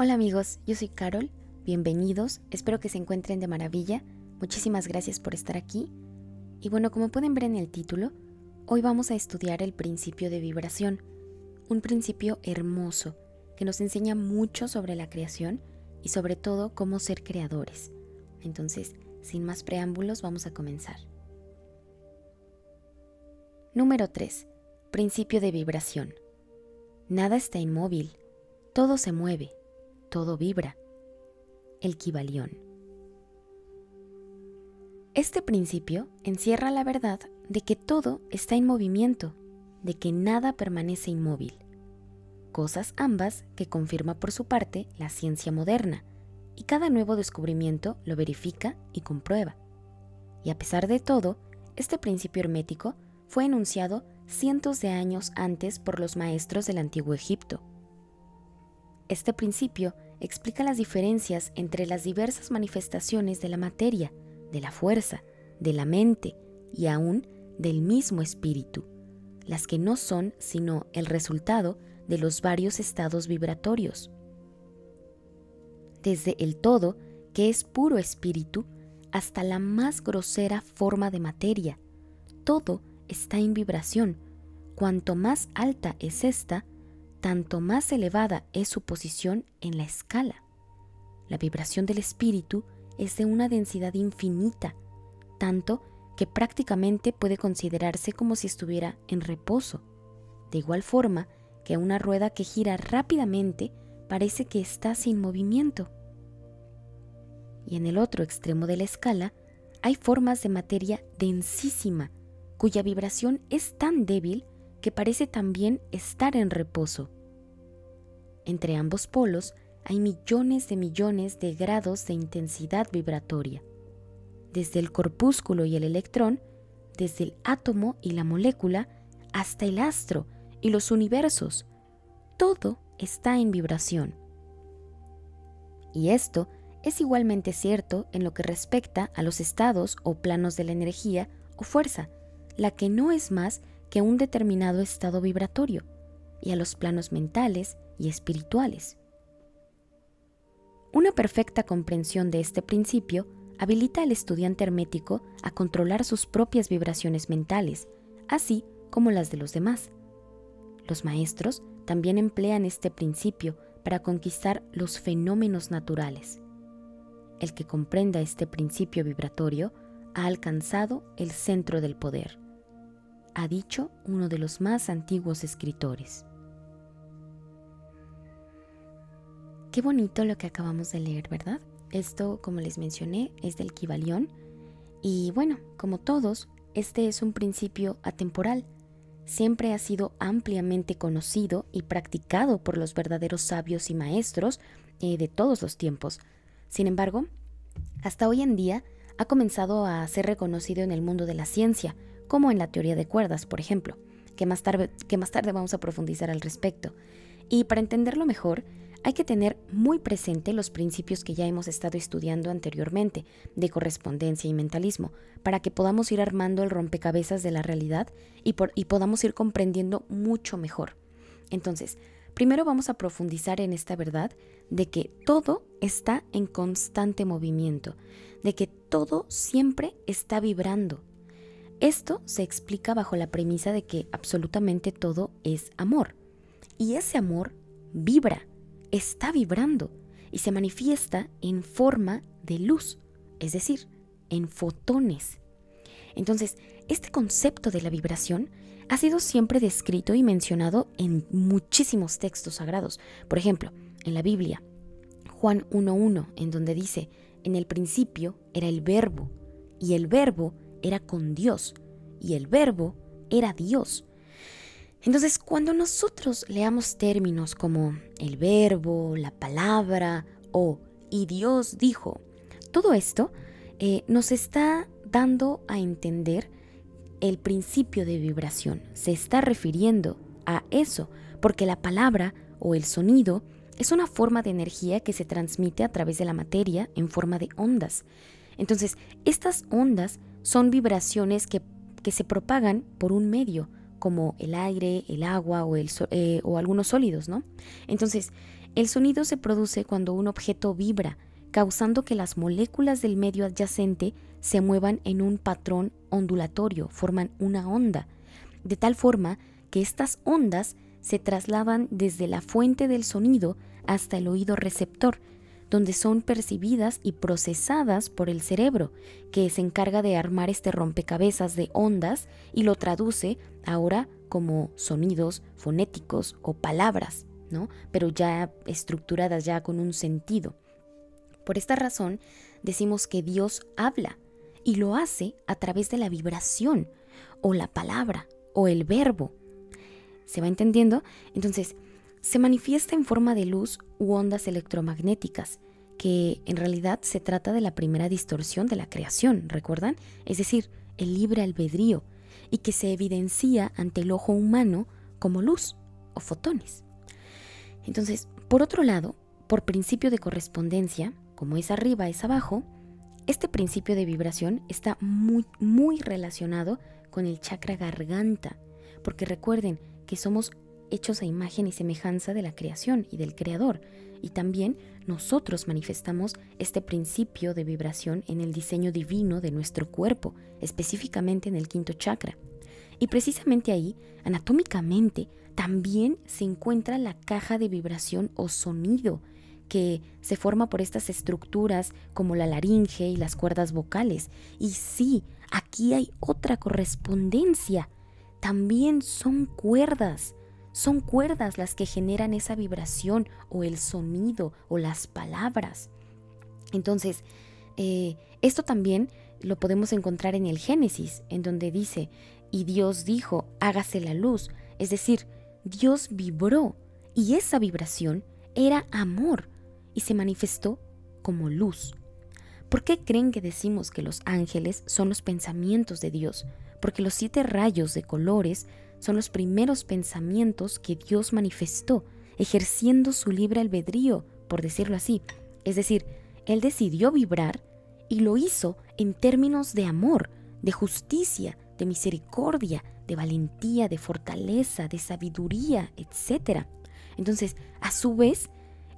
Hola amigos, yo soy Carol, bienvenidos, espero que se encuentren de maravilla, muchísimas gracias por estar aquí. Y bueno, como pueden ver en el título, hoy vamos a estudiar el principio de vibración, un principio hermoso que nos enseña mucho sobre la creación y sobre todo cómo ser creadores. Entonces, sin más preámbulos, vamos a comenzar. Número 3. Principio de vibración. Nada está inmóvil, todo se mueve todo vibra. El Kibalión. Este principio encierra la verdad de que todo está en movimiento, de que nada permanece inmóvil. Cosas ambas que confirma por su parte la ciencia moderna, y cada nuevo descubrimiento lo verifica y comprueba. Y a pesar de todo, este principio hermético fue enunciado cientos de años antes por los maestros del antiguo Egipto este principio explica las diferencias entre las diversas manifestaciones de la materia, de la fuerza, de la mente y aún del mismo espíritu, las que no son sino el resultado de los varios estados vibratorios. Desde el todo, que es puro espíritu, hasta la más grosera forma de materia, todo está en vibración. Cuanto más alta es esta, tanto más elevada es su posición en la escala. La vibración del espíritu es de una densidad infinita, tanto que prácticamente puede considerarse como si estuviera en reposo, de igual forma que una rueda que gira rápidamente parece que está sin movimiento. Y en el otro extremo de la escala hay formas de materia densísima, cuya vibración es tan débil que parece también estar en reposo. Entre ambos polos hay millones de millones de grados de intensidad vibratoria, desde el corpúsculo y el electrón, desde el átomo y la molécula, hasta el astro y los universos. Todo está en vibración. Y esto es igualmente cierto en lo que respecta a los estados o planos de la energía o fuerza, la que no es más que un determinado estado vibratorio, y a los planos mentales y espirituales. Una perfecta comprensión de este principio habilita al estudiante hermético a controlar sus propias vibraciones mentales, así como las de los demás. Los maestros también emplean este principio para conquistar los fenómenos naturales. El que comprenda este principio vibratorio ha alcanzado el centro del poder ha dicho uno de los más antiguos escritores. Qué bonito lo que acabamos de leer, ¿verdad? Esto, como les mencioné, es del Kibalión. Y bueno, como todos, este es un principio atemporal. Siempre ha sido ampliamente conocido y practicado por los verdaderos sabios y maestros eh, de todos los tiempos. Sin embargo, hasta hoy en día ha comenzado a ser reconocido en el mundo de la ciencia, como en la teoría de cuerdas, por ejemplo, que más tarde, que más tarde vamos a profundizar al respecto. Y para entenderlo mejor, hay que tener muy presente los principios que ya hemos estado estudiando anteriormente, de correspondencia y mentalismo, para que podamos ir armando el rompecabezas de la realidad y, y podamos ir comprendiendo mucho mejor. Entonces, primero vamos a profundizar en esta verdad de que todo está en constante movimiento, de que todo siempre está vibrando, esto se explica bajo la premisa de que absolutamente todo es amor. Y ese amor vibra, está vibrando y se manifiesta en forma de luz, es decir, en fotones. Entonces, este concepto de la vibración ha sido siempre descrito y mencionado en muchísimos textos sagrados. Por ejemplo, en la Biblia, Juan 1.1, en donde dice, en el principio era el verbo, y el verbo era con Dios y el verbo era Dios. Entonces, cuando nosotros leamos términos como el verbo, la palabra o y Dios dijo, todo esto eh, nos está dando a entender el principio de vibración. Se está refiriendo a eso, porque la palabra o el sonido es una forma de energía que se transmite a través de la materia en forma de ondas. Entonces, estas ondas son vibraciones que, que se propagan por un medio, como el aire, el agua o, el, eh, o algunos sólidos, ¿no? Entonces, el sonido se produce cuando un objeto vibra, causando que las moléculas del medio adyacente se muevan en un patrón ondulatorio, forman una onda, de tal forma que estas ondas se trasladan desde la fuente del sonido hasta el oído receptor, donde son percibidas y procesadas por el cerebro, que se encarga de armar este rompecabezas de ondas y lo traduce ahora como sonidos fonéticos o palabras, ¿no? Pero ya estructuradas ya con un sentido. Por esta razón decimos que Dios habla y lo hace a través de la vibración o la palabra o el verbo. ¿Se va entendiendo? Entonces, se manifiesta en forma de luz u ondas electromagnéticas, que en realidad se trata de la primera distorsión de la creación, ¿recuerdan? Es decir, el libre albedrío, y que se evidencia ante el ojo humano como luz o fotones. Entonces, por otro lado, por principio de correspondencia, como es arriba es abajo, este principio de vibración está muy, muy relacionado con el chakra garganta, porque recuerden que somos hechos a imagen y semejanza de la creación y del creador, y también nosotros manifestamos este principio de vibración en el diseño divino de nuestro cuerpo, específicamente en el quinto chakra. Y precisamente ahí, anatómicamente, también se encuentra la caja de vibración o sonido, que se forma por estas estructuras como la laringe y las cuerdas vocales. Y sí, aquí hay otra correspondencia. También son cuerdas. Son cuerdas las que generan esa vibración o el sonido o las palabras. Entonces, eh, esto también lo podemos encontrar en el Génesis, en donde dice, y Dios dijo, hágase la luz. Es decir, Dios vibró y esa vibración era amor y se manifestó como luz. ¿Por qué creen que decimos que los ángeles son los pensamientos de Dios? Porque los siete rayos de colores son los primeros pensamientos que Dios manifestó, ejerciendo su libre albedrío, por decirlo así. Es decir, Él decidió vibrar y lo hizo en términos de amor, de justicia, de misericordia, de valentía, de fortaleza, de sabiduría, etc. Entonces, a su vez,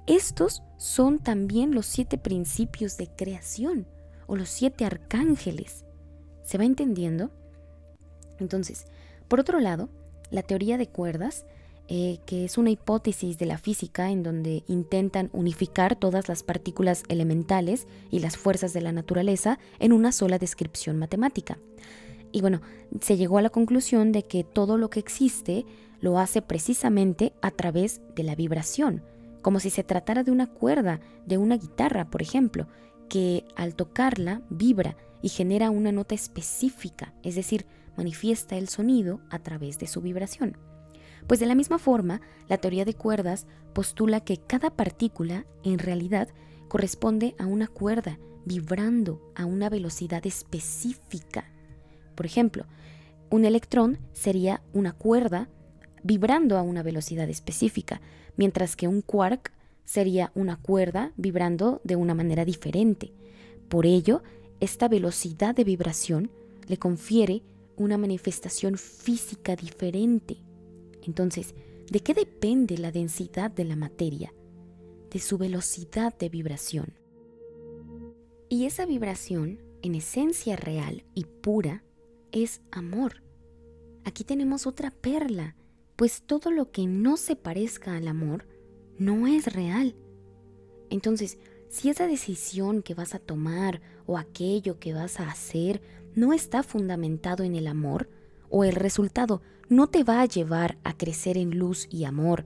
estos son también los siete principios de creación o los siete arcángeles. ¿Se va entendiendo? Entonces, por otro lado, la teoría de cuerdas, eh, que es una hipótesis de la física en donde intentan unificar todas las partículas elementales y las fuerzas de la naturaleza en una sola descripción matemática. Y bueno, se llegó a la conclusión de que todo lo que existe lo hace precisamente a través de la vibración, como si se tratara de una cuerda, de una guitarra, por ejemplo, que al tocarla vibra y genera una nota específica, es decir, manifiesta el sonido a través de su vibración. Pues de la misma forma, la teoría de cuerdas postula que cada partícula en realidad corresponde a una cuerda vibrando a una velocidad específica. Por ejemplo, un electrón sería una cuerda vibrando a una velocidad específica, mientras que un quark sería una cuerda vibrando de una manera diferente. Por ello, esta velocidad de vibración le confiere una manifestación física diferente. Entonces, ¿de qué depende la densidad de la materia? De su velocidad de vibración. Y esa vibración, en esencia real y pura, es amor. Aquí tenemos otra perla, pues todo lo que no se parezca al amor no es real. Entonces, si esa decisión que vas a tomar o aquello que vas a hacer no está fundamentado en el amor, o el resultado no te va a llevar a crecer en luz y amor,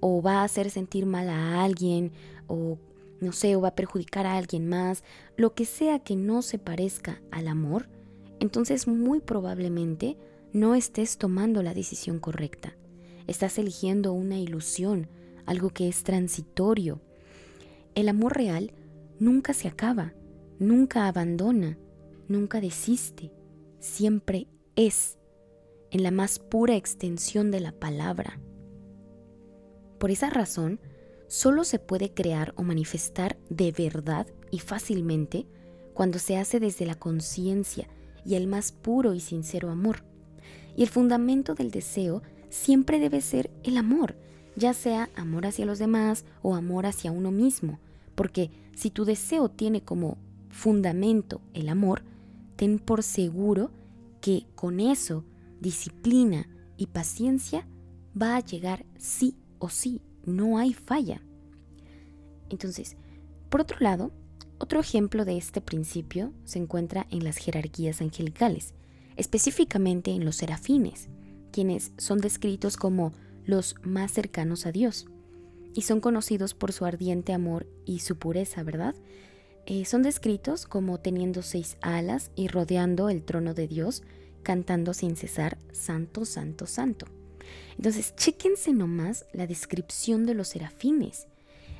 o va a hacer sentir mal a alguien, o no sé, o va a perjudicar a alguien más, lo que sea que no se parezca al amor, entonces muy probablemente no estés tomando la decisión correcta. Estás eligiendo una ilusión, algo que es transitorio. El amor real nunca se acaba, nunca abandona, nunca desiste, siempre es, en la más pura extensión de la palabra. Por esa razón, solo se puede crear o manifestar de verdad y fácilmente cuando se hace desde la conciencia y el más puro y sincero amor. Y el fundamento del deseo siempre debe ser el amor, ya sea amor hacia los demás o amor hacia uno mismo. Porque si tu deseo tiene como fundamento el amor, ten por seguro que con eso, disciplina y paciencia va a llegar sí o sí, no hay falla. Entonces, por otro lado, otro ejemplo de este principio se encuentra en las jerarquías angelicales, específicamente en los serafines, quienes son descritos como los más cercanos a Dios y son conocidos por su ardiente amor y su pureza, ¿verdad? Eh, son descritos como teniendo seis alas y rodeando el trono de Dios, cantando sin cesar, Santo, Santo, Santo. Entonces, chéquense nomás la descripción de los serafines.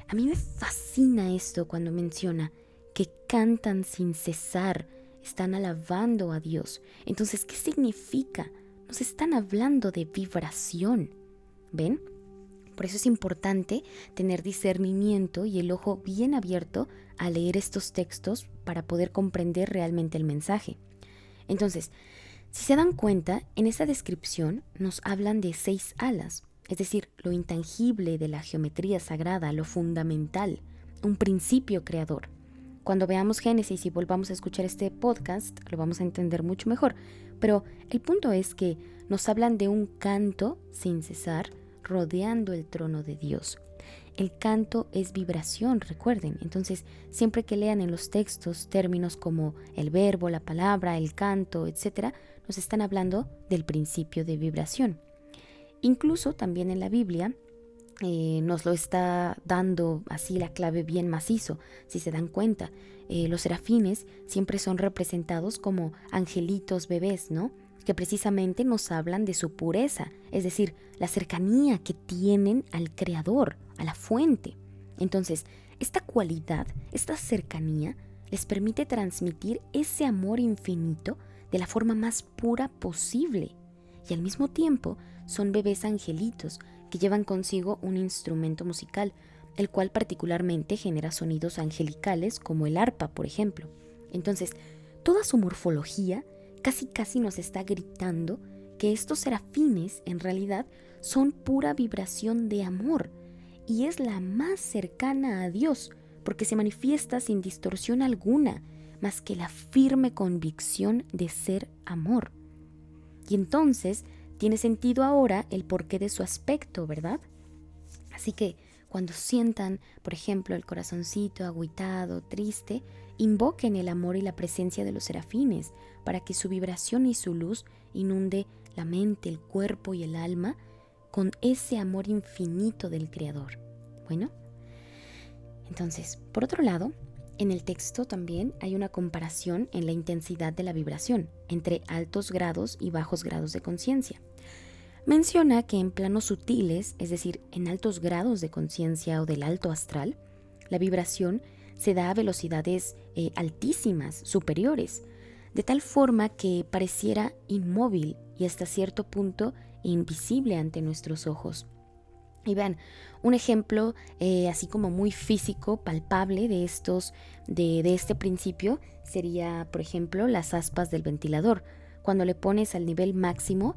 A mí me fascina esto cuando menciona que cantan sin cesar, están alabando a Dios. Entonces, ¿qué significa? Nos están hablando de vibración. ¿Ven? Por eso es importante tener discernimiento y el ojo bien abierto a leer estos textos para poder comprender realmente el mensaje. Entonces, si se dan cuenta, en esta descripción nos hablan de seis alas, es decir, lo intangible de la geometría sagrada, lo fundamental, un principio creador. Cuando veamos Génesis y volvamos a escuchar este podcast, lo vamos a entender mucho mejor. Pero el punto es que nos hablan de un canto sin cesar rodeando el trono de Dios. El canto es vibración, recuerden. Entonces, siempre que lean en los textos términos como el verbo, la palabra, el canto, etc., nos están hablando del principio de vibración. Incluso también en la Biblia eh, nos lo está dando así la clave bien macizo, si se dan cuenta. Eh, los serafines siempre son representados como angelitos bebés, ¿no? Que precisamente nos hablan de su pureza, es decir, la cercanía que tienen al Creador, a la fuente. Entonces, esta cualidad, esta cercanía, les permite transmitir ese amor infinito de la forma más pura posible. Y al mismo tiempo son bebés angelitos que llevan consigo un instrumento musical, el cual particularmente genera sonidos angelicales como el arpa, por ejemplo. Entonces, toda su morfología casi casi nos está gritando que estos serafines en realidad son pura vibración de amor y es la más cercana a Dios porque se manifiesta sin distorsión alguna más que la firme convicción de ser amor. Y entonces tiene sentido ahora el porqué de su aspecto, ¿verdad? Así que cuando sientan, por ejemplo, el corazoncito agüitado, triste, invoquen el amor y la presencia de los serafines para que su vibración y su luz inunde la mente, el cuerpo y el alma con ese amor infinito del Creador. Bueno, entonces, por otro lado, en el texto también hay una comparación en la intensidad de la vibración entre altos grados y bajos grados de conciencia. Menciona que en planos sutiles, es decir, en altos grados de conciencia o del alto astral, la vibración se da a velocidades eh, altísimas, superiores, de tal forma que pareciera inmóvil y hasta cierto punto invisible ante nuestros ojos. Y vean, un ejemplo eh, así como muy físico, palpable de estos, de, de este principio, sería, por ejemplo, las aspas del ventilador. Cuando le pones al nivel máximo,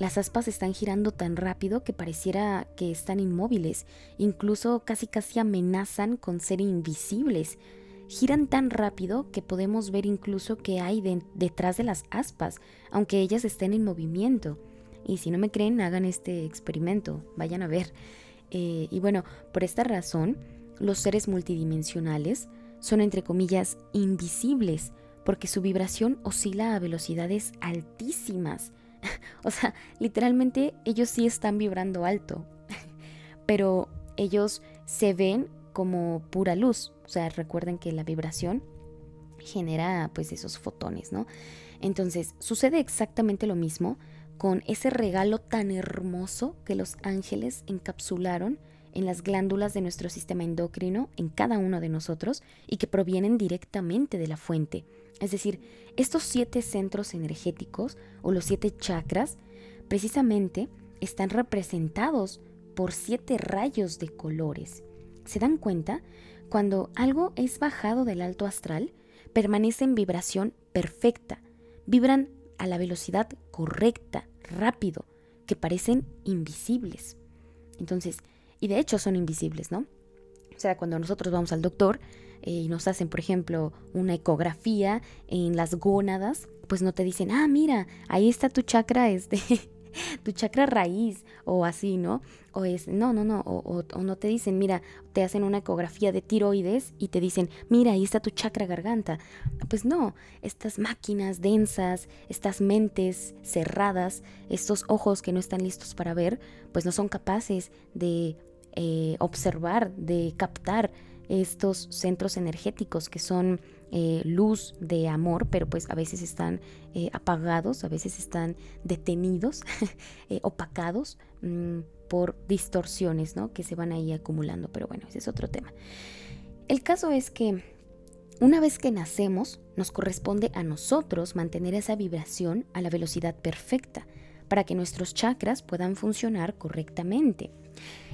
las aspas están girando tan rápido que pareciera que están inmóviles, incluso casi casi amenazan con ser invisibles. Giran tan rápido que podemos ver incluso que hay detrás de las aspas, aunque ellas estén en movimiento. Y si no me creen, hagan este experimento, vayan a ver. Eh, y bueno, por esta razón, los seres multidimensionales son entre comillas invisibles, porque su vibración oscila a velocidades altísimas. o sea, literalmente ellos sí están vibrando alto, pero ellos se ven como pura luz. O sea, recuerden que la vibración genera pues esos fotones, ¿no? Entonces, sucede exactamente lo mismo con ese regalo tan hermoso que los ángeles encapsularon en las glándulas de nuestro sistema endocrino en cada uno de nosotros y que provienen directamente de la fuente. Es decir, estos siete centros energéticos o los siete chakras precisamente están representados por siete rayos de colores. ¿Se dan cuenta? Cuando algo es bajado del alto astral, permanece en vibración perfecta, vibran a la velocidad correcta, rápido, que parecen invisibles. Entonces, y de hecho son invisibles, ¿no? O sea, cuando nosotros vamos al doctor eh, y nos hacen, por ejemplo, una ecografía en las gónadas, pues no te dicen, ah, mira, ahí está tu chakra, este, tu chakra raíz o así, ¿no? O es, no, no, no, o, no te dicen, mira, te hacen una ecografía de tiroides y te dicen, mira, ahí está tu chakra garganta. Pues no, estas máquinas densas, estas mentes cerradas, estos ojos que no están listos para ver, pues no son capaces de eh, observar, de captar estos centros energéticos que son eh, luz de amor, pero pues a veces están eh, apagados, a veces están detenidos, eh, opacados mm, por distorsiones ¿no? que se van ahí acumulando. Pero bueno, ese es otro tema. El caso es que una vez que nacemos, nos corresponde a nosotros mantener esa vibración a la velocidad perfecta para que nuestros chakras puedan funcionar correctamente.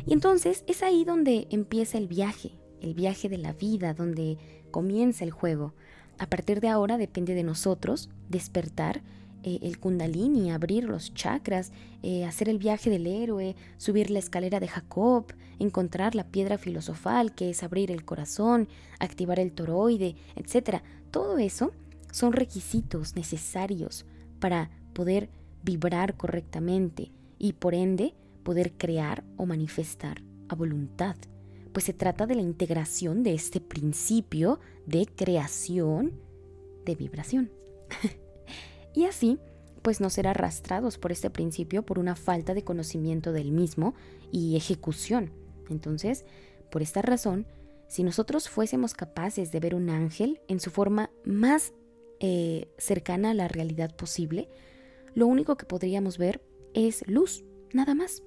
Y entonces es ahí donde empieza el viaje, el viaje de la vida, donde comienza el juego. A partir de ahora depende de nosotros despertar eh, el kundalini, abrir los chakras, eh, hacer el viaje del héroe, subir la escalera de Jacob, encontrar la piedra filosofal, que es abrir el corazón, activar el toroide, etc. Todo eso son requisitos necesarios para poder vibrar correctamente y por ende poder crear o manifestar a voluntad pues se trata de la integración de este principio de creación de vibración. y así, pues no ser arrastrados por este principio por una falta de conocimiento del mismo y ejecución. Entonces, por esta razón, si nosotros fuésemos capaces de ver un ángel en su forma más eh, cercana a la realidad posible, lo único que podríamos ver es luz, nada más.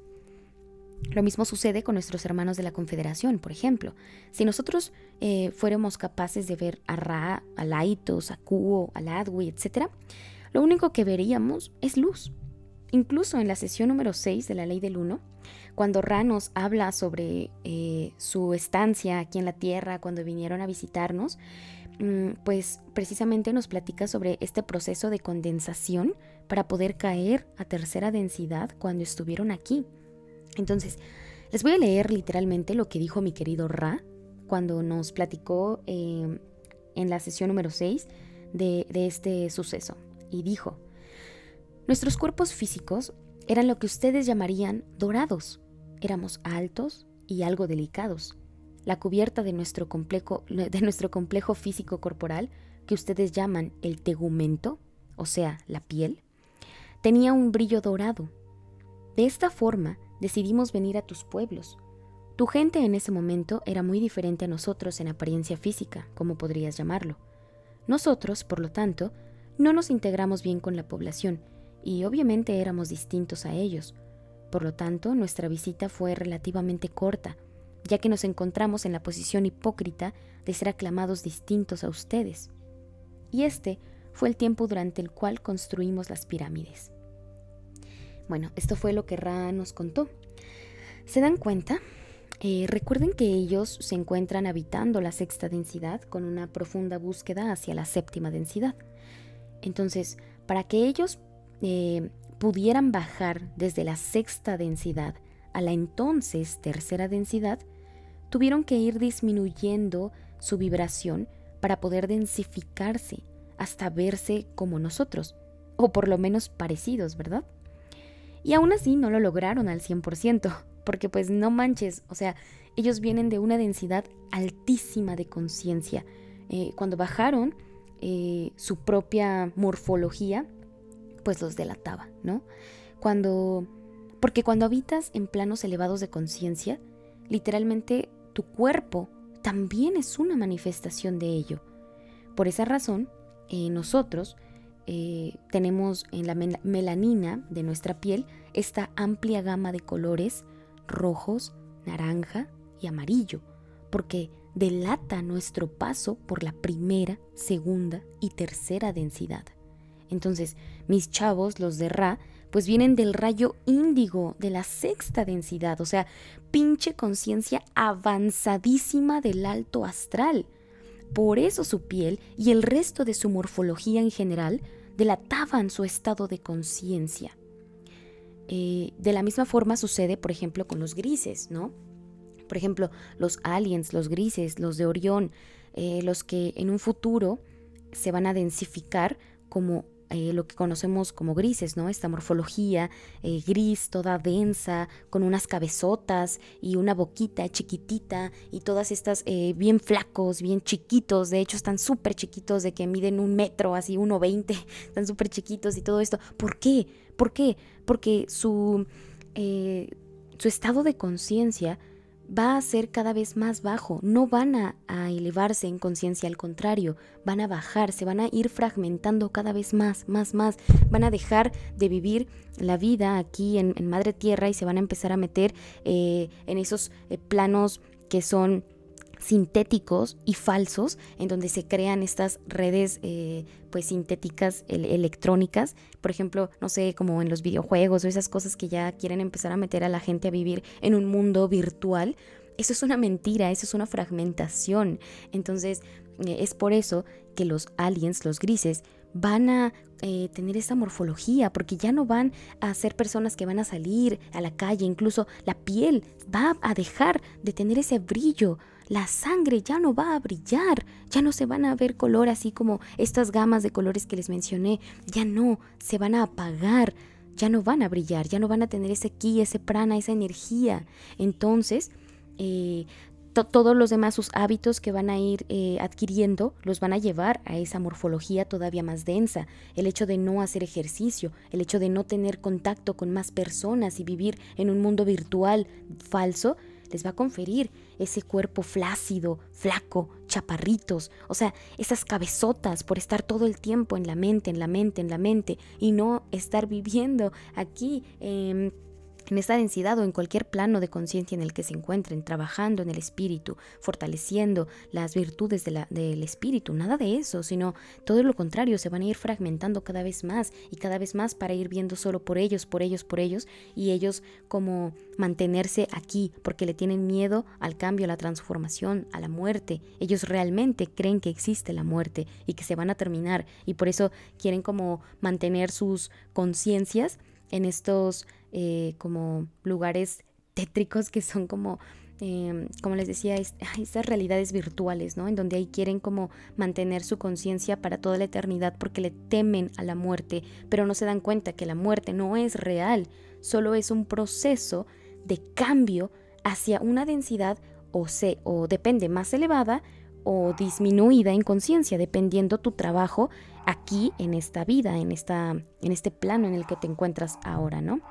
Lo mismo sucede con nuestros hermanos de la Confederación, por ejemplo. Si nosotros eh, fuéramos capaces de ver a Ra, a Laitos, a Kuo, a Ladwi, etc., lo único que veríamos es luz. Incluso en la sesión número 6 de la Ley del Uno, cuando Ra nos habla sobre eh, su estancia aquí en la Tierra, cuando vinieron a visitarnos, mm, pues precisamente nos platica sobre este proceso de condensación para poder caer a tercera densidad cuando estuvieron aquí. Entonces, les voy a leer literalmente lo que dijo mi querido Ra cuando nos platicó em, en la sesión número 6 de, de este suceso. Y dijo, nuestros cuerpos físicos eran lo que ustedes llamarían dorados. Éramos altos y algo delicados. La cubierta de nuestro complejo, de nuestro complejo físico corporal, que ustedes llaman el tegumento, o sea, la piel, tenía un brillo dorado. De esta forma, decidimos venir a tus pueblos. Tu gente en ese momento era muy diferente a nosotros en apariencia física, como podrías llamarlo. Nosotros, por lo tanto, no nos integramos bien con la población y obviamente éramos distintos a ellos. Por lo tanto, nuestra visita fue relativamente corta, ya que nos encontramos en la posición hipócrita de ser aclamados distintos a ustedes. Y este fue el tiempo durante el cual construimos las pirámides. Bueno, esto fue lo que Ra nos contó. ¿Se dan cuenta? Eh, recuerden que ellos se encuentran habitando la sexta densidad con una profunda búsqueda hacia la séptima densidad. Entonces, para que ellos eh, pudieran bajar desde la sexta densidad a la entonces tercera densidad, tuvieron que ir disminuyendo su vibración para poder densificarse hasta verse como nosotros, o por lo menos parecidos, ¿verdad? Y aún así no lo lograron al 100%, porque pues no manches, o sea, ellos vienen de una densidad altísima de conciencia. Eh, cuando bajaron, eh, su propia morfología, pues los delataba, ¿no? Cuando, porque cuando habitas en planos elevados de conciencia, literalmente tu cuerpo también es una manifestación de ello. Por esa razón, eh, nosotros eh, tenemos en la melanina de nuestra piel esta amplia gama de colores rojos, naranja y amarillo, porque delata nuestro paso por la primera, segunda y tercera densidad. Entonces, mis chavos, los de Ra, pues vienen del rayo índigo de la sexta densidad, o sea, pinche conciencia avanzadísima del alto astral. Por eso su piel y el resto de su morfología en general delataban su estado de conciencia. Eh, de la misma forma sucede, por ejemplo, con los grises, ¿no? Por ejemplo, los aliens, los grises, los de Orión, eh, los que en un futuro se van a densificar como eh, lo que conocemos como grises, ¿no? Esta morfología eh, gris, toda densa, con unas cabezotas y una boquita chiquitita y todas estas eh, bien flacos, bien chiquitos, de hecho están súper chiquitos, de que miden un metro, así 1,20, están súper chiquitos y todo esto. ¿Por qué? ¿Por qué? Porque su, su estado de conciencia va a ser cada vez más bajo, no van a, elevarse en conciencia, al contrario, van a bajar, se van a ir fragmentando cada vez más, más, más, van a dejar de vivir la vida aquí en, Madre Tierra y se van a empezar a meter eh, en esos eh, planos que son sintéticos y falsos en donde se crean estas redes eh, pues sintéticas electrónicas. Por ejemplo no sé como en los videojuegos o esas cosas que ya quieren empezar a meter a la gente a vivir en un mundo virtual. Eso es una mentira eso es una fragmentación. Entonces eh, es por eso que los aliens los grises van a eh, tener esa morfología, porque ya no van a ser personas que van a salir a la calle, incluso la piel va a dejar de tener ese brillo, la sangre ya no va a brillar, ya no se van a ver color así como estas gamas de colores que les mencioné, ya no, se van a apagar, ya no van a brillar, ya no van a tener ese ki, ese prana, esa energía. Entonces, eh, todos los demás sus hábitos que van a ir eh, adquiriendo los van a llevar a esa morfología todavía más densa. El hecho de no hacer ejercicio, el hecho de no tener contacto con más personas y vivir en un mundo virtual falso, les va a conferir ese cuerpo flácido, flaco, chaparritos, o sea, esas cabezotas por estar todo el tiempo en la mente, en la mente, en la mente y no estar viviendo aquí. Eh, en esta densidad o en cualquier plano de conciencia en el que se encuentren, trabajando en el espíritu, fortaleciendo las virtudes del espíritu, nada de eso, sino todo lo contrario, se van a ir fragmentando cada vez más y cada vez más para ir viendo solo por ellos, por ellos, por ellos, y ellos como mantenerse aquí, porque le tienen miedo al cambio, a la transformación, a la muerte. Ellos realmente creen que existe la muerte y que se van a terminar, y por eso quieren como mantener sus conciencias en estos eh, como lugares tétricos que son como, em, como les decía, estas realidades virtuales, ¿no? En donde ahí quieren como mantener su conciencia para toda la eternidad porque le temen a la muerte, pero no se dan cuenta que la muerte no es real, solo es un proceso de cambio hacia una densidad o, se, o depende más elevada o disminuida en conciencia, dependiendo tu trabajo aquí en esta vida, en, esta, en este plano en el que te encuentras ahora, ¿no?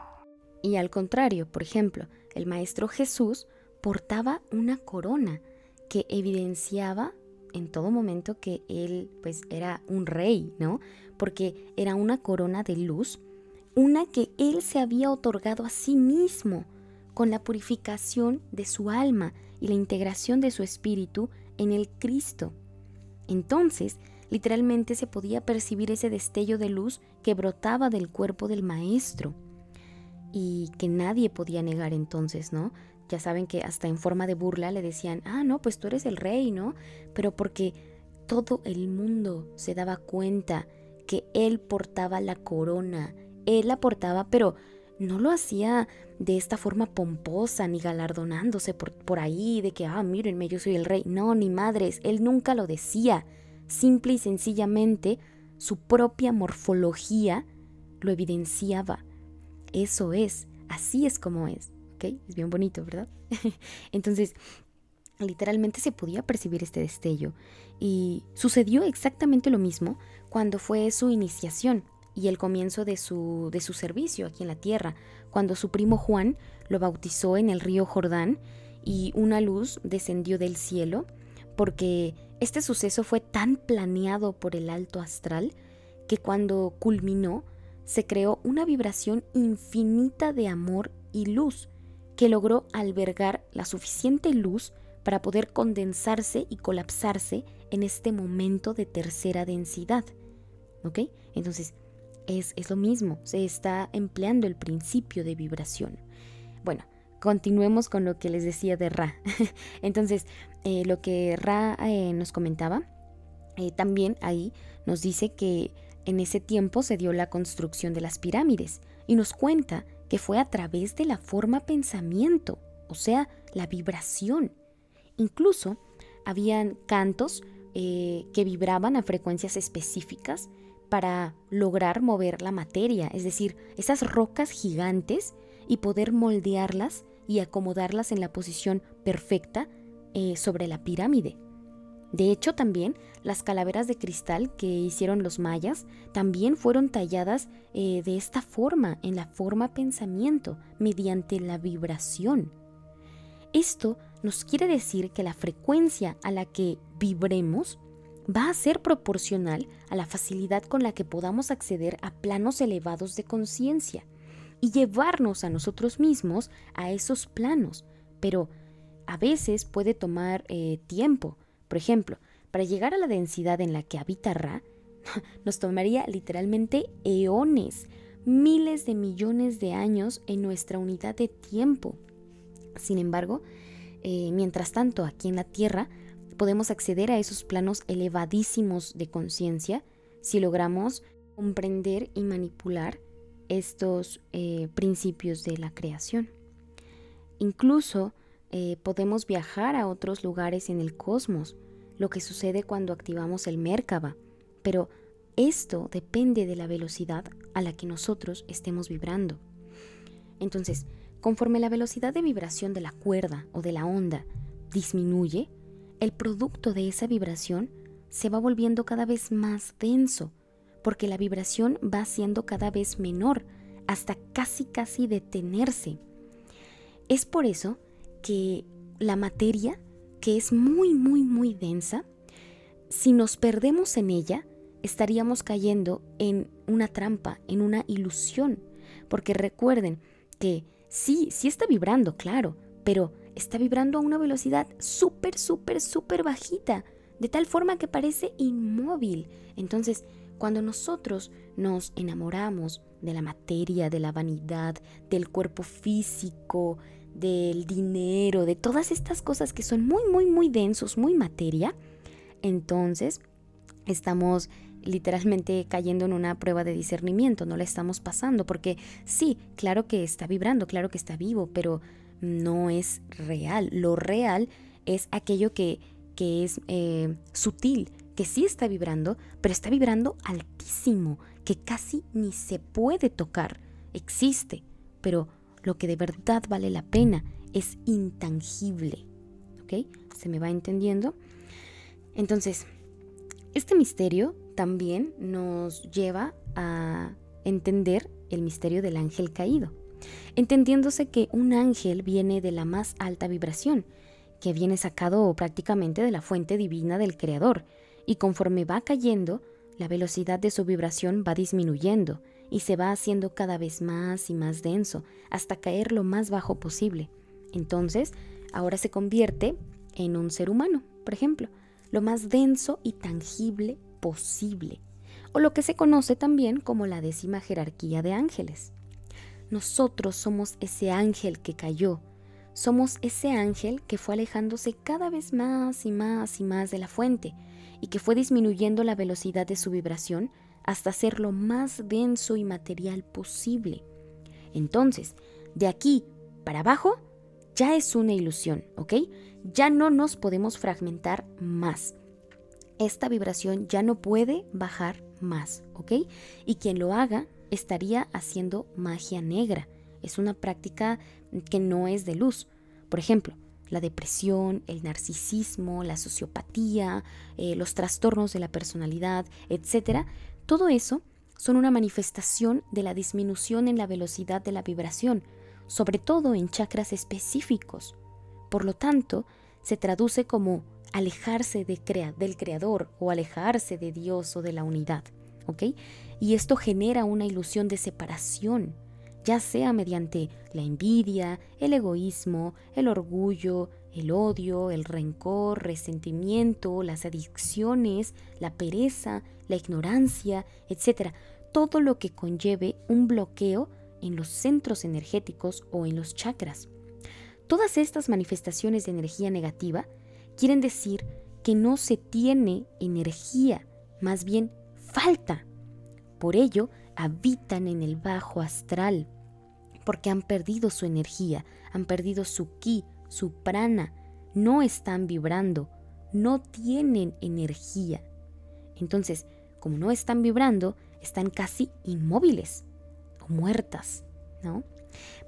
Y al contrario, por ejemplo, el Maestro Jesús portaba una corona que evidenciaba en todo momento que él pues era un rey, ¿no? Porque era una corona de luz, una que él se había otorgado a sí mismo con la purificación de su alma y la integración de su espíritu en el Cristo. Entonces, Literalmente se podía percibir ese destello de luz que brotaba del cuerpo del maestro y que nadie podía negar entonces, ¿no? Ya saben que hasta en forma de burla le decían, ah, no, pues tú eres el rey, ¿no? Pero porque todo el mundo se daba cuenta que él portaba la corona, él la portaba, pero no lo hacía de esta forma pomposa ni galardonándose por, por ahí de que, ah, mírenme, yo soy el rey. No, ni madres, él nunca lo decía. Simple y sencillamente, su propia morfología lo evidenciaba. Eso es, así es como es. ¿Ok? Es bien bonito, ¿verdad? Entonces, literalmente se podía percibir este destello. Y sucedió exactamente lo mismo cuando fue su iniciación y el comienzo de su, de su servicio aquí en la tierra, cuando su primo Juan lo bautizó en el río Jordán y una luz descendió del cielo porque este suceso fue tan planeado por el alto astral que cuando culminó se creó una vibración infinita de amor y luz que logró albergar la suficiente luz para poder condensarse y colapsarse en este momento de tercera densidad. ¿Ok? Entonces, es, es lo mismo, se está empleando el principio de vibración. Bueno, continuemos con lo que les decía de Ra. Entonces, eh, lo que Ra eh, nos comentaba, eh, también ahí nos dice que en ese tiempo se dio la construcción de las pirámides y nos cuenta que fue a través de la forma pensamiento, o sea, la vibración. Incluso habían cantos que vibraban a frecuencias específicas para lograr mover la materia, es decir, esas rocas gigantes y poder moldearlas y acomodarlas en la posición perfecta eh, sobre la pirámide. De hecho, también las calaveras de cristal que hicieron los mayas también fueron talladas eh, de esta forma, en la forma pensamiento, mediante la vibración. Esto nos quiere decir que la frecuencia a la que vibremos va a ser proporcional a la facilidad con la que podamos acceder a planos elevados de conciencia y llevarnos a nosotros mismos a esos planos. Pero a veces puede tomar eh, tiempo. Por ejemplo, para llegar a la densidad en la que habita Ra, nos tomaría literalmente eones, miles de millones de años en nuestra unidad de tiempo. Sin embargo, eh, mientras tanto, aquí en la Tierra, podemos acceder a esos planos elevadísimos de conciencia si logramos comprender y manipular estos eh, principios de la creación. Incluso eh, podemos viajar a otros lugares en el cosmos, lo que sucede cuando activamos el Merkaba, pero esto depende de la velocidad a la que nosotros estemos vibrando. Entonces, conforme la velocidad de vibración de la cuerda o de la onda disminuye, el producto de esa vibración se va volviendo cada vez más denso, porque la vibración va siendo cada vez menor, hasta casi casi detenerse. Es por eso que la materia, que es muy, muy, muy densa, si nos perdemos en ella, estaríamos cayendo en una trampa, en una ilusión. Porque recuerden que sí, sí está vibrando, claro, pero está vibrando a una velocidad súper, súper, súper bajita, de tal forma que parece inmóvil. Entonces, cuando nosotros nos enamoramos de la materia, de la vanidad, del cuerpo físico, del dinero, de todas estas cosas que son muy, muy, muy densos, muy materia, entonces estamos literalmente cayendo en una prueba de discernimiento, no la estamos pasando, porque sí, claro que está vibrando, claro que está vivo, pero no es real. Lo real es aquello que, que es eh, sutil, que sí está vibrando, pero está vibrando altísimo, que casi ni se puede tocar. Existe, pero lo que de verdad vale la pena es intangible. ¿Ok? ¿Se me va entendiendo? Entonces, este misterio también nos lleva a entender el misterio del ángel caído, entendiéndose que un ángel viene de la más alta vibración, que viene sacado prácticamente de la fuente divina del Creador, y conforme va cayendo, la velocidad de su vibración va disminuyendo y se va haciendo cada vez más y más denso hasta caer lo más bajo posible. Entonces, ahora se convierte en un ser humano, por ejemplo, lo más denso y tangible posible, o lo que se conoce también como la décima jerarquía de ángeles. Nosotros somos ese ángel que cayó, somos ese ángel que fue alejándose cada vez más y más y más de la fuente, y que fue disminuyendo la velocidad de su vibración hasta ser lo más denso y material posible. Entonces, de aquí para abajo ya es una ilusión, ¿ok? Ya no nos podemos fragmentar más. Esta vibración ya no puede bajar más, ¿ok? Y quien lo haga estaría haciendo magia negra. Es una práctica que no es de luz. Por ejemplo, la depresión, el narcisismo, la sociopatía, eh, los trastornos de la personalidad, etc., todo eso son una manifestación de la disminución en la velocidad de la vibración, sobre todo en chakras específicos. Por lo tanto, se traduce como alejarse de del creador o alejarse de Dios o de la unidad. ¿ok? Y esto genera una ilusión de separación ya sea mediante la envidia, el egoísmo, el orgullo, el odio, el rencor, resentimiento, las adicciones, la pereza, la ignorancia, etc. Todo lo que conlleve un bloqueo en los centros energéticos o en los chakras. Todas estas manifestaciones de energía negativa quieren decir que no se tiene energía, más bien falta. Por ello, habitan en el bajo astral, porque han perdido su energía, han perdido su ki, su prana, no están vibrando, no tienen energía. Entonces, como no están vibrando, están casi inmóviles o muertas, ¿no?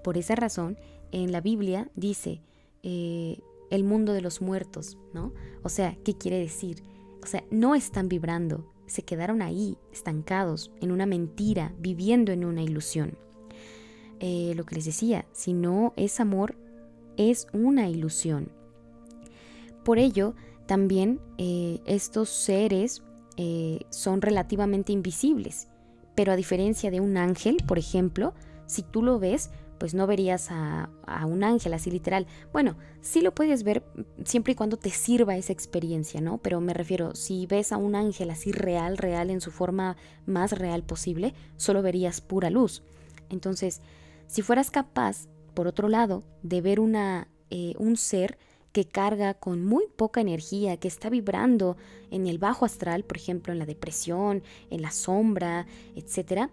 Por esa razón, en la Biblia dice eh, el mundo de los muertos, ¿no? O sea, ¿qué quiere decir? O sea, no están vibrando, se quedaron ahí, estancados, en una mentira, viviendo en una ilusión. Eh, lo que les decía, si no es amor, es una ilusión. Por ello, también eh, estos seres eh, son relativamente invisibles, pero a diferencia de un ángel, por ejemplo, si tú lo ves, pues no verías a, un ángel así literal. Bueno, sí lo puedes ver siempre y cuando te sirva esa experiencia, ¿no? Pero me refiero, si ves a un ángel así real, real, en su forma más real posible, solo verías pura luz. Entonces, si fueras capaz, por otro lado, de ver una, eh, un ser que carga con muy poca energía, que está vibrando en el bajo astral, por ejemplo, en la depresión, en la sombra, etc.,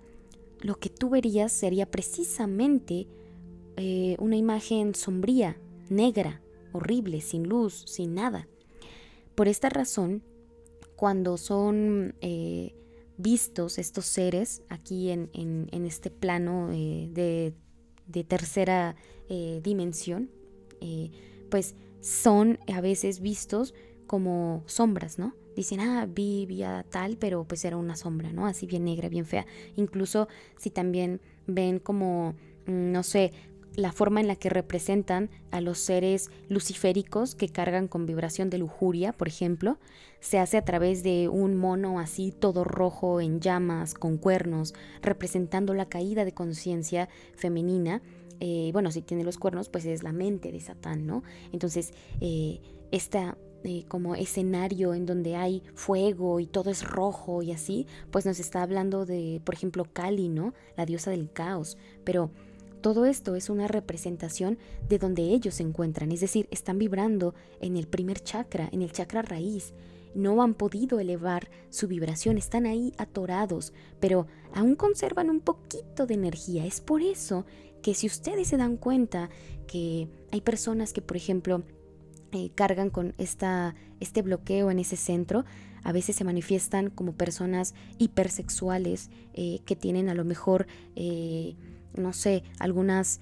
lo que tú verías sería precisamente eh, una imagen sombría, negra, horrible, sin luz, sin nada. Por esta razón, cuando son eh, vistos estos seres aquí en, este plano de, de, tercera dimensión, pues son a veces vistos como sombras, ¿no? Dicen, ah, vi, tal, pero pues era una sombra, ¿no? Así bien negra, bien fea. Incluso si también ven como, mm, no sé, la forma en la que representan a los seres luciféricos que cargan con vibración de lujuria, por ejemplo, se hace a través de un mono así todo rojo en llamas, con cuernos, representando la caída de conciencia femenina eh, bueno, si tiene los cuernos, pues es la mente de Satán, ¿no? Entonces, eh, esta eh, como escenario en donde hay fuego y todo es rojo y así, pues nos está hablando de, por ejemplo, Kali, ¿no? La diosa del caos. Pero todo esto es una representación de donde ellos se encuentran, es decir, están vibrando en el primer chakra, en el chakra raíz. No han podido elevar su vibración, están ahí atorados, pero aún conservan un poquito de energía. Es por eso que si ustedes se dan cuenta que hay personas que, por ejemplo, eh, cargan con esta, este bloqueo en ese centro, a veces se manifiestan como personas hipersexuales eh, que tienen a lo mejor, eh, no sé, algunas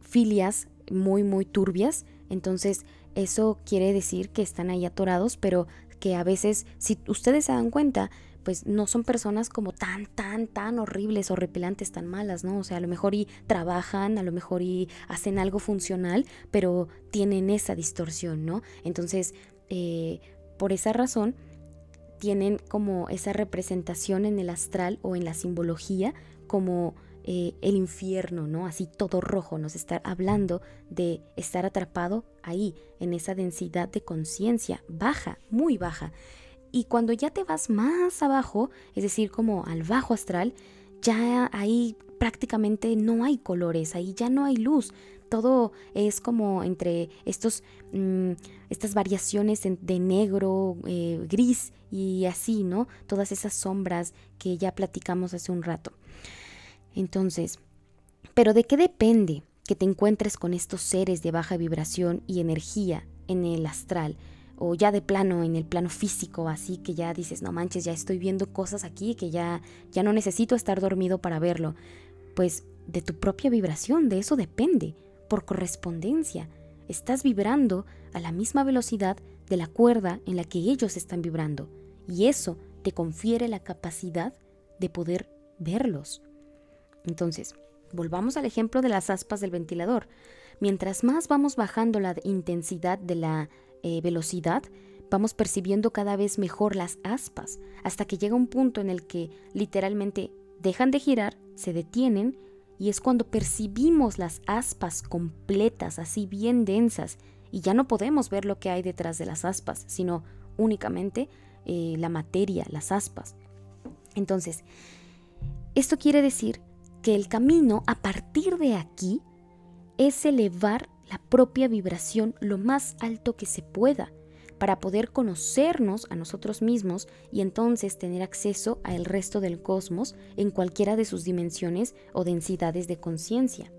filias muy, muy turbias. Entonces, eso quiere decir que están ahí atorados, pero que a veces, si ustedes se dan cuenta, pues no son personas como tan, tan, tan horribles o repelantes, tan malas, ¿no? O sea, a lo mejor y trabajan, a lo mejor y hacen algo funcional, pero tienen esa distorsión, ¿no? Entonces, eh, por esa razón, tienen como esa representación en el astral o en la simbología como eh, el infierno, ¿no? Así todo rojo, nos está hablando de estar atrapado ahí, en esa densidad de conciencia baja, muy baja. Y cuando ya te vas más abajo, es decir, como al bajo astral, ya ahí prácticamente no hay colores, ahí ya no hay luz. Todo es como entre estos, mm, estas variaciones de negro, eh, gris y así, ¿no? Todas esas sombras que ya platicamos hace un rato. Entonces, ¿pero de qué depende que te encuentres con estos seres de baja vibración y energía en el astral? o ya de plano en el plano físico, así que ya dices, no manches, ya estoy viendo cosas aquí que ya ya no necesito estar dormido para verlo. Pues de tu propia vibración, de eso depende, por correspondencia. Estás vibrando a la misma velocidad de la cuerda en la que ellos están vibrando, y eso te confiere la capacidad de poder verlos. Entonces, volvamos al ejemplo de las aspas del ventilador. Mientras más vamos bajando la intensidad de la eh, velocidad, vamos percibiendo cada vez mejor las aspas, hasta que llega un punto en el que literalmente dejan de girar, se detienen, y es cuando percibimos las aspas completas, así bien densas, y ya no podemos ver lo que hay detrás de las aspas, sino únicamente eh, la materia, las aspas. Entonces, esto quiere decir que el camino a partir de aquí es elevar la propia vibración lo más alto que se pueda, para poder conocernos a nosotros mismos y entonces tener acceso al resto del cosmos en cualquiera de sus dimensiones o densidades de conciencia.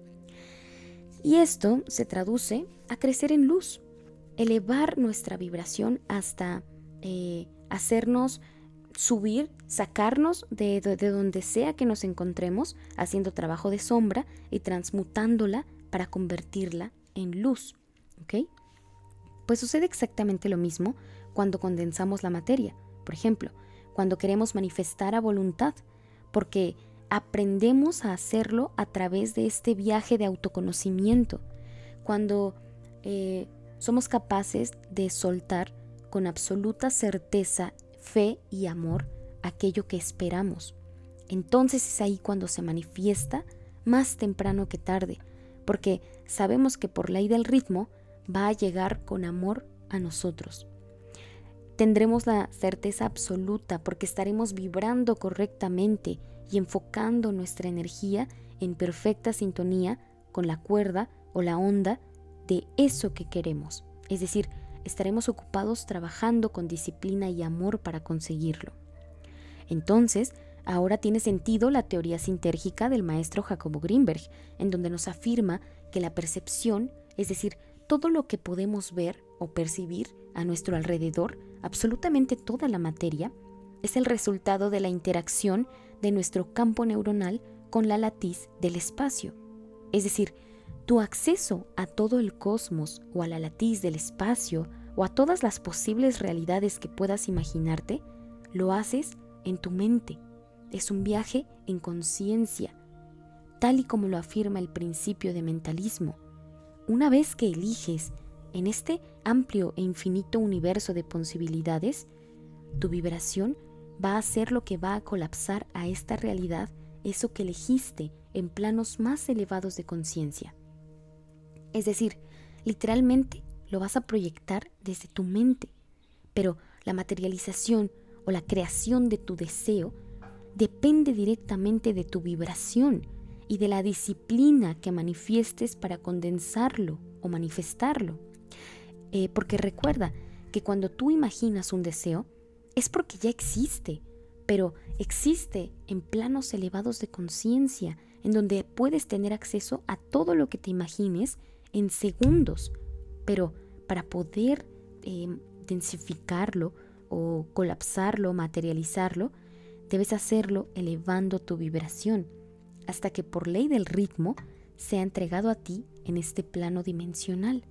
Y esto se traduce a crecer en luz, elevar nuestra vibración hasta eh, hacernos subir, sacarnos de, de, donde sea que nos encontremos, haciendo trabajo de sombra y transmutándola para convertirla en luz. ¿Ok? Pues sucede exactamente lo mismo cuando condensamos la materia. Por ejemplo, cuando queremos manifestar a voluntad, porque aprendemos a hacerlo a través de este viaje de autoconocimiento. Cuando eh, somos capaces de soltar con absoluta certeza, fe y amor aquello que esperamos. Entonces es ahí cuando se manifiesta más temprano que tarde, porque sabemos que por ley del ritmo va a llegar con amor a nosotros. Tendremos la certeza absoluta porque estaremos vibrando correctamente y enfocando nuestra energía en perfecta sintonía con la cuerda o la onda de eso que queremos. Es decir, estaremos ocupados trabajando con disciplina y amor para conseguirlo. Entonces, ahora tiene sentido la teoría sintérgica del maestro Jacobo Greenberg, en donde nos afirma que la percepción, es decir, todo lo que podemos ver o percibir a nuestro alrededor, absolutamente toda la materia, es el resultado de la interacción de nuestro campo neuronal con la latiz del espacio. Es decir, tu acceso a todo el cosmos o a la latiz del espacio o a todas las posibles realidades que puedas imaginarte, lo haces en tu mente. Es un viaje en conciencia, tal y como lo afirma el principio de mentalismo. Una vez que eliges en este amplio e infinito universo de posibilidades, tu vibración va a ser lo que va a colapsar a esta realidad eso que elegiste en planos más elevados de conciencia. Es decir, literalmente lo vas a proyectar desde tu mente, pero la materialización o la creación de tu deseo depende directamente de tu vibración y de la disciplina que manifiestes para condensarlo o manifestarlo. Eh, porque recuerda que cuando tú imaginas un deseo, es porque ya existe, pero existe en planos elevados de conciencia, en donde puedes tener acceso a todo lo que te imagines en segundos. Pero para poder eh, densificarlo o colapsarlo, materializarlo, debes hacerlo elevando tu vibración hasta que por ley del ritmo sea entregado a ti en este plano dimensional.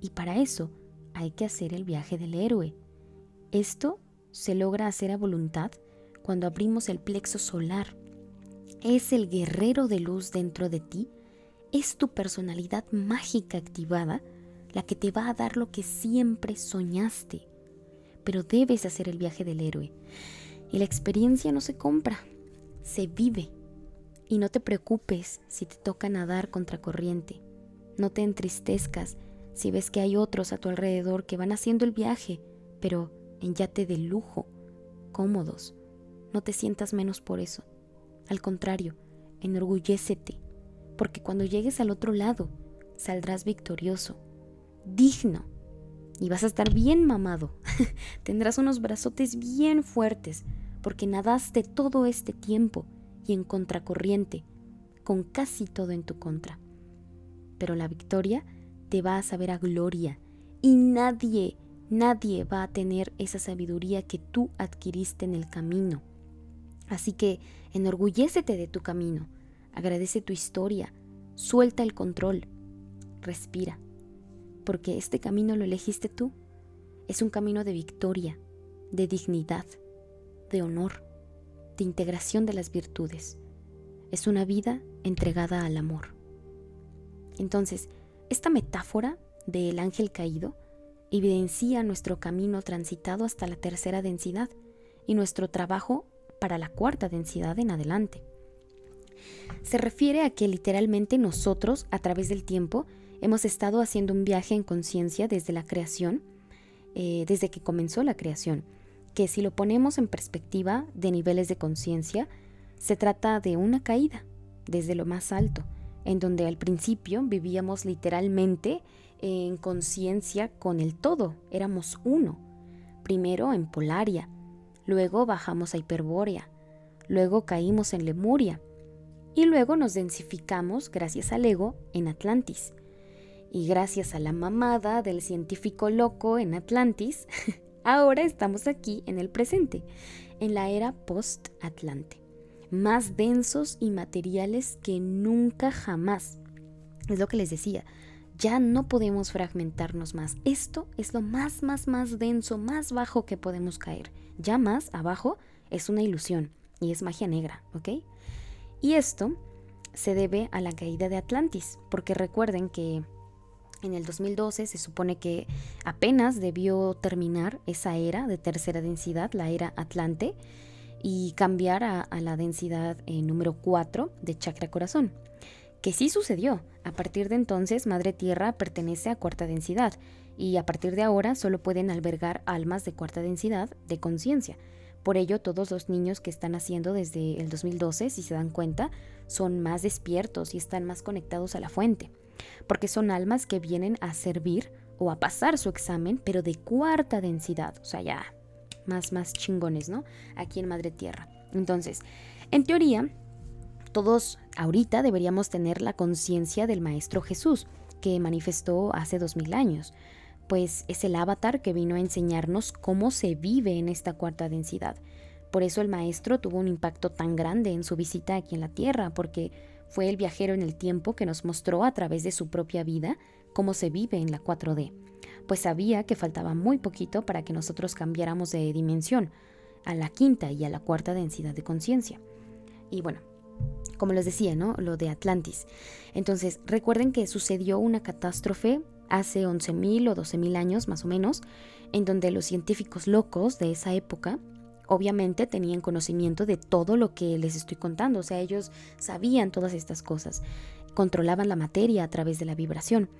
Y para eso hay que hacer el viaje del héroe. Esto se logra hacer a voluntad cuando abrimos el plexo solar. Es el guerrero de luz dentro de ti, es tu personalidad mágica activada la que te va a dar lo que siempre soñaste. Pero debes hacer el viaje del héroe. Y la experiencia no se compra, se vive. Y no te preocupes si te toca nadar contra corriente. No te entristezcas si ves que hay otros a tu alrededor que van haciendo el viaje, pero en yate de lujo, cómodos. No te sientas menos por eso. Al contrario, enorgullécete, porque cuando llegues al otro lado, saldrás victorioso, digno, y vas a estar bien mamado. Tendrás unos brazotes bien fuertes, porque nadaste todo este tiempo y en contracorriente, con casi todo en tu contra. Pero la victoria te va a saber a gloria y nadie, nadie va a tener esa sabiduría que tú adquiriste en el camino. Así que enorgullécete de tu camino, agradece tu historia, suelta el control, respira, porque este camino lo elegiste tú. Es un camino de victoria, de dignidad, de honor de integración de las virtudes. Es una vida entregada al amor. Entonces, esta metáfora del ángel caído evidencia nuestro camino transitado hasta la tercera densidad y nuestro trabajo para la cuarta densidad en adelante. Se refiere a que literalmente nosotros, a través del tiempo, hemos estado haciendo un viaje en conciencia desde la creación, eh, desde que comenzó la creación, que si lo ponemos en perspectiva de niveles de conciencia, se trata de una caída desde lo más alto, en donde al principio vivíamos literalmente en conciencia con el todo, éramos uno. Primero en Polaria, luego bajamos a Hiperbórea, luego caímos en Lemuria y luego nos densificamos, gracias al ego, en Atlantis. Y gracias a la mamada del científico loco en Atlantis, ahora estamos aquí en el presente, en la era post-Atlante, más densos y materiales que nunca jamás. Es lo que les decía, ya no podemos fragmentarnos más. Esto es lo más, más, más denso, más bajo que podemos caer. Ya más abajo es una ilusión y es magia negra, ¿ok? Y esto se debe a la caída de Atlantis, porque recuerden que en el 2012 se supone que apenas debió terminar esa era de tercera densidad, la era Atlante, y cambiar a, la densidad eh, número 4 de chakra corazón. Que sí sucedió. A partir de entonces, Madre Tierra pertenece a cuarta densidad y a partir de ahora solo pueden albergar almas de cuarta densidad de conciencia. Por ello, todos los niños que están haciendo desde el 2012, si se dan cuenta, son más despiertos y están más conectados a la fuente porque son almas que vienen a servir o a pasar su examen, pero de cuarta densidad, o sea, ya más, más chingones, ¿no? Aquí en Madre Tierra. Entonces, en teoría, todos ahorita deberíamos tener la conciencia del Maestro Jesús, que manifestó hace dos mil años, pues es el avatar que vino a enseñarnos cómo se vive en esta cuarta densidad. Por eso el Maestro tuvo un impacto tan grande en su visita aquí en la Tierra, porque fue el viajero en el tiempo que nos mostró a través de su propia vida cómo se vive en la 4D, pues sabía que faltaba muy poquito para que nosotros cambiáramos de dimensión a la quinta y a la cuarta densidad de conciencia. Y bueno, como les decía, ¿no? Lo de Atlantis. Entonces, recuerden que sucedió una catástrofe hace 11.000 o 12.000 años más o menos, en donde los científicos locos de esa época obviamente tenían conocimiento de todo lo que les estoy contando, o sea, ellos sabían todas estas cosas, controlaban la materia a través de la vibración,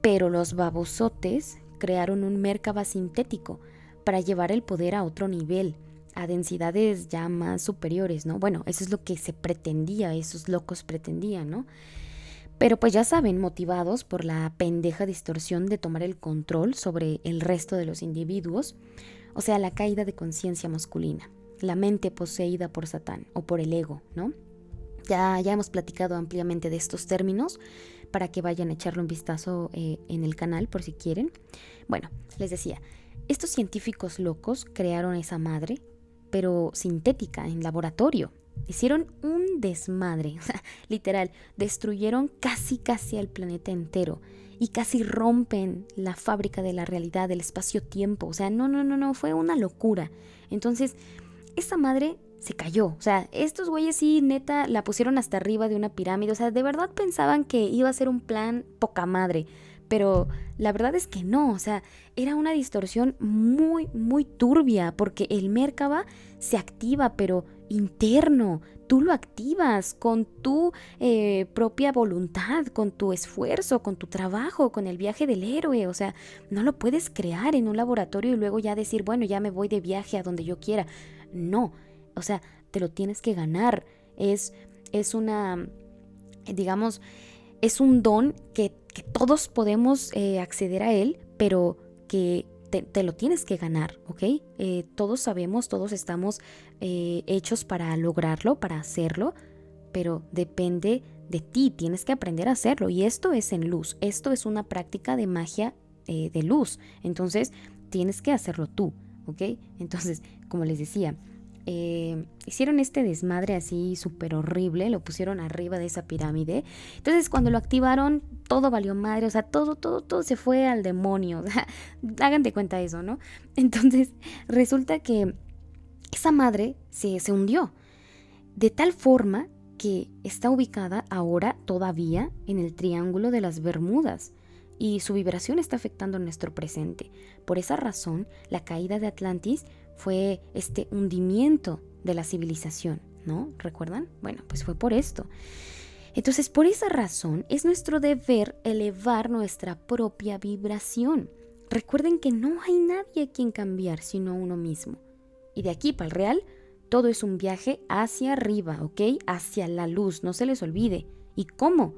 pero los babosotes crearon un Merkaba sintético para llevar el poder a otro nivel, a densidades ya más superiores, ¿no? Bueno, eso es lo que se pretendía, esos locos pretendían, ¿no? Pero pues ya saben, motivados por la pendeja distorsión de tomar el control sobre el resto de los individuos, o sea, la caída de conciencia masculina, la mente poseída por Satán o por el ego, ¿no? Ya, ya hemos platicado ampliamente de estos términos para que vayan a echarle un vistazo eh, en el canal por si quieren. Bueno, les decía, estos científicos locos crearon esa madre, pero sintética, en laboratorio. Hicieron un desmadre, literal, destruyeron casi casi al planeta entero y casi rompen la fábrica de la realidad, del espacio-tiempo. O sea, no, no, no, no, fue una locura. Entonces, esa madre se cayó. O sea, estos güeyes sí, neta, la pusieron hasta arriba de una pirámide. O sea, de verdad pensaban que iba a ser un plan poca madre. Pero la verdad es que no, o sea, era una distorsión muy, muy turbia, porque el Merkaba se activa, pero interno, tú lo activas con tu eh, propia voluntad, con tu esfuerzo, con tu trabajo, con el viaje del héroe. O sea, no lo puedes crear en un laboratorio y luego ya decir, bueno, ya me voy de viaje a donde yo quiera. No, o sea, te lo tienes que ganar. Es, es una, digamos, es un don que, todos podemos eh, acceder a él, pero que te, lo tienes que ganar, ¿ok? Eh, todos sabemos, todos estamos eh, hechos para lograrlo, para hacerlo, pero depende de ti, tienes que aprender a hacerlo. Y esto es en luz, esto es una práctica de magia de luz, entonces tienes que hacerlo tú, ¿ok? Entonces, como les decía, eh, hicieron este desmadre así súper horrible, lo pusieron arriba de esa pirámide. Entonces cuando lo activaron, todo valió madre, o sea, todo, todo, todo se fue al demonio. hagan de cuenta eso, ¿no? Entonces resulta que esa madre se, se hundió. De tal forma que está ubicada ahora todavía en el Triángulo de las Bermudas y su vibración está afectando nuestro presente. Por esa razón, la caída de Atlantis fue este hundimiento de la civilización, ¿no? ¿Recuerdan? Bueno, pues fue por esto. Entonces, por esa razón, es nuestro deber elevar nuestra propia vibración. Recuerden que no hay nadie a quien cambiar sino uno mismo. Y de aquí para el real, todo es un viaje hacia arriba, ¿ok? Hacia la luz, no se les olvide. ¿Y cómo?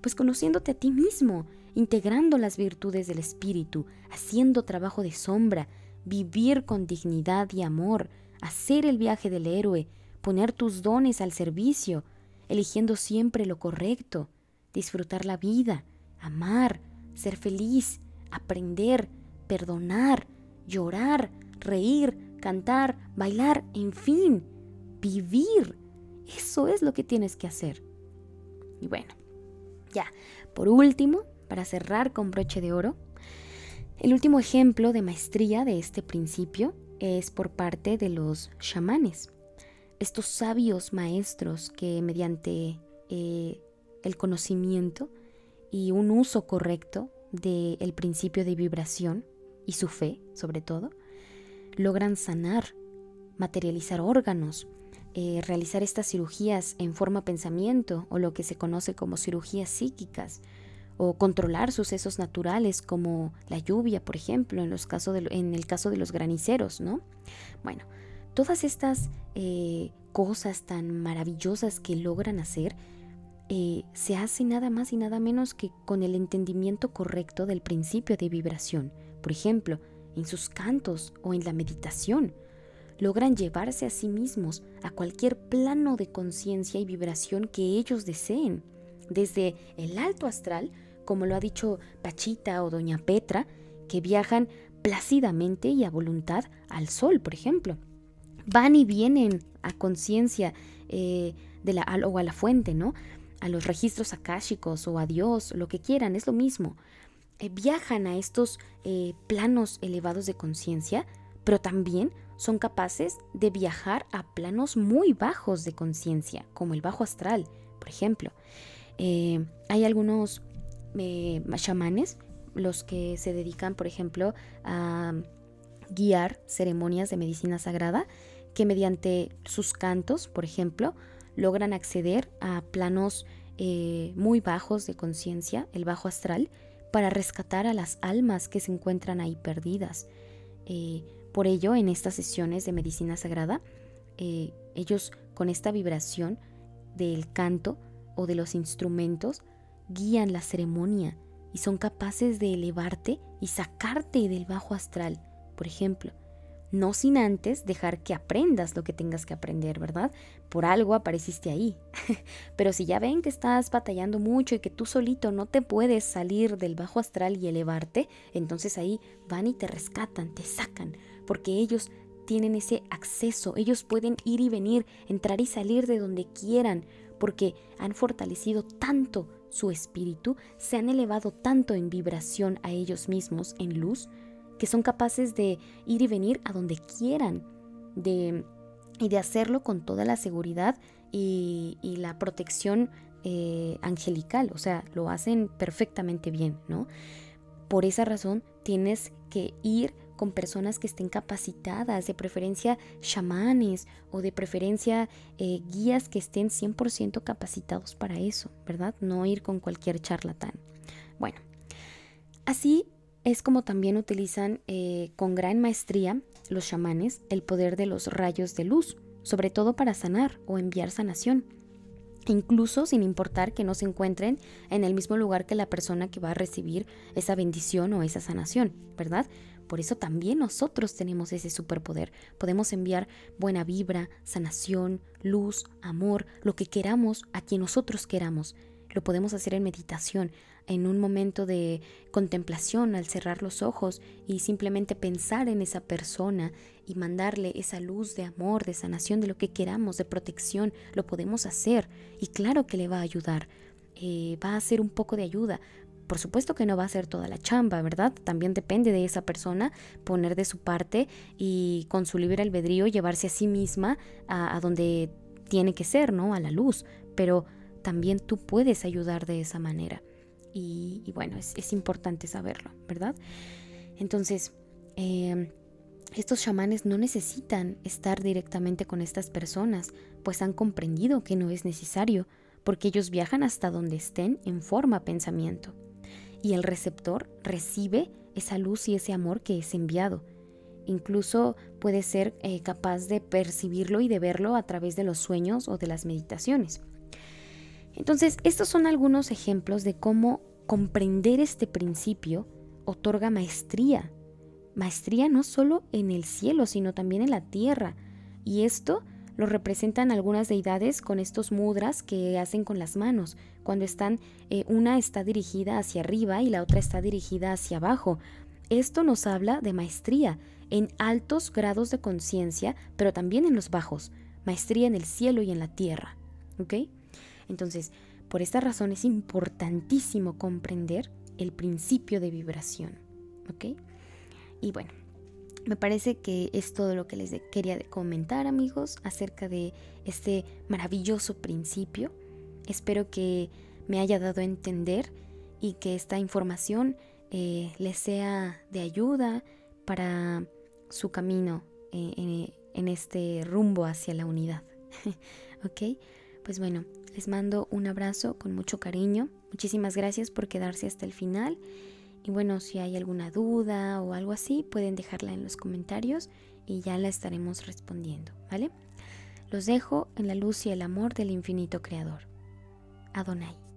Pues conociéndote a ti mismo, integrando las virtudes del espíritu, haciendo trabajo de sombra, vivir con dignidad y amor, hacer el viaje del héroe, poner tus dones al servicio, eligiendo siempre lo correcto, disfrutar la vida, amar, ser feliz, aprender, perdonar, llorar, reír, cantar, bailar, en fin, vivir. Eso es lo que tienes que hacer. Y bueno, ya, por último, para cerrar con broche de oro, el último ejemplo de maestría de este principio es por parte de los chamanes, estos sabios maestros que mediante eh, el conocimiento y un uso correcto del principio de vibración y su fe, sobre todo, logran sanar, materializar órganos, eh, realizar estas cirugías en forma pensamiento o lo que se conoce como cirugías psíquicas, o controlar sucesos naturales como la lluvia, por ejemplo, en, los casos en el caso de los graniceros, ¿no? Bueno, todas estas eh, cosas tan maravillosas que logran hacer eh, se hace nada más y nada menos que con el entendimiento correcto del principio de vibración. Por ejemplo, en sus cantos o en la meditación. Logran llevarse a sí mismos a cualquier plano de conciencia y vibración que ellos deseen, desde el alto astral como lo ha dicho Pachita o Doña Petra, que viajan plácidamente y a voluntad al sol, por ejemplo. Van y vienen a conciencia eh, o a la fuente, ¿no? A los registros akáshicos o a Dios, lo que quieran, es lo mismo. Eh, viajan a estos eh, planos elevados de conciencia, pero también son capaces de viajar a planos muy bajos de conciencia, como el bajo astral, por ejemplo. hay algunos eh, los que se dedican, por ejemplo, a guiar ceremonias de medicina sagrada, que mediante sus cantos, por ejemplo, logran acceder a planos eh, muy bajos de conciencia, el bajo astral, para rescatar a las almas que se encuentran ahí perdidas. Eh, por ello, en estas sesiones de medicina sagrada, eh, ellos con esta vibración del canto o de los instrumentos guían la ceremonia y son capaces de elevarte y sacarte del bajo astral, por ejemplo. No sin antes dejar que aprendas lo que tengas que aprender, ¿verdad? Por algo apareciste ahí. Pero si ya ven que estás batallando mucho y que tú solito no te puedes salir del bajo astral y elevarte, entonces ahí van y te rescatan, te sacan, porque ellos tienen ese acceso, ellos pueden ir y venir, entrar y salir de donde quieran, porque han fortalecido tanto su espíritu, se han elevado tanto en vibración a ellos mismos, en luz, que son capaces de ir y venir a donde quieran, de, y de hacerlo con toda la seguridad y, la protección eh, angelical, o sea, lo hacen perfectamente bien, ¿no? Por esa razón tienes que ir con personas que estén capacitadas, de preferencia chamanes o de preferencia eh, guías que estén 100% capacitados para eso, ¿verdad? No ir con cualquier charlatán. Bueno, así es como también utilizan eh, con gran maestría los chamanes el poder de los rayos de luz, sobre todo para sanar o enviar sanación incluso sin importar que no se encuentren en el mismo lugar que la persona que va a recibir esa bendición o esa sanación, ¿verdad? Por eso también nosotros tenemos ese superpoder. Podemos enviar buena vibra, sanación, luz, amor, lo que queramos a quien nosotros queramos. Lo podemos hacer en meditación, en un momento de contemplación al cerrar los ojos y simplemente pensar en esa persona y mandarle esa luz de amor, de sanación, de lo que queramos, de protección. Lo podemos hacer y claro que le va a ayudar. Eh, va a ser un poco de ayuda, por supuesto que no va a ser toda la chamba, ¿verdad? También depende de esa persona poner de su parte y con su libre albedrío llevarse a sí misma a, donde tiene que ser, ¿no? A la luz. Pero también tú puedes ayudar de esa manera. Y, bueno, es, importante saberlo, ¿verdad? Entonces, em, estos chamanes no necesitan estar directamente con estas personas, pues han comprendido que no es necesario, porque ellos viajan hasta donde estén en forma pensamiento y el receptor recibe esa luz y ese amor que es enviado. Incluso puede ser eh, capaz de percibirlo y de verlo a través de los sueños o de las meditaciones. Entonces, estos son algunos ejemplos de cómo comprender este principio otorga maestría. Maestría no solo en el cielo, sino también en la tierra. Y esto lo representan algunas deidades con estos mudras que hacen con las manos, cuando están, eh, una está dirigida hacia arriba y la otra está dirigida hacia abajo. Esto nos habla de maestría en altos grados de conciencia, pero también en los bajos, maestría en el cielo y en la tierra. ¿Ok? Entonces, por esta razón es importantísimo comprender el principio de vibración. ¿Ok? Y bueno, me parece que es todo lo que les quería comentar amigos acerca de este maravilloso principio. Espero que me haya dado a entender y que esta información eh, les sea de ayuda para su camino eh, en este rumbo hacia la unidad. ¿Ok? Pues bueno, les mando un abrazo con mucho cariño. Muchísimas gracias por quedarse hasta el final. Y bueno, si hay alguna duda o algo así, pueden dejarla en los comentarios y ya la estaremos respondiendo, ¿vale? Los dejo en la luz y el amor del infinito creador. Adonai.